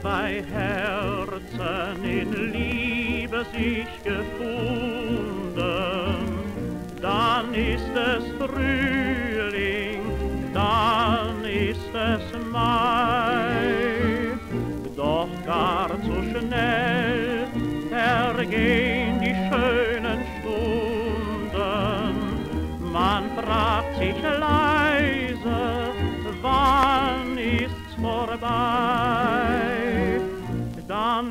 zwei Herzen in Liebe sich gefunden, dann ist es Frühling, dann ist es Mai. Doch gar zu schnell vergehen die schönen Stunden, man fragt sich leise, wann ist's vorbei?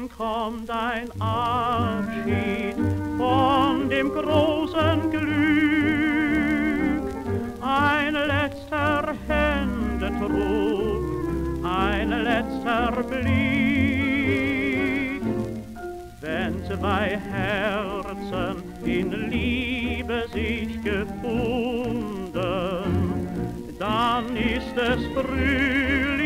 Dann kommt ein Abschied von dem großen Glück, ein letzter Händedruck, ein letzter Blick. Wenn zwei Herzen in Liebe sich gefunden, dann ist es früh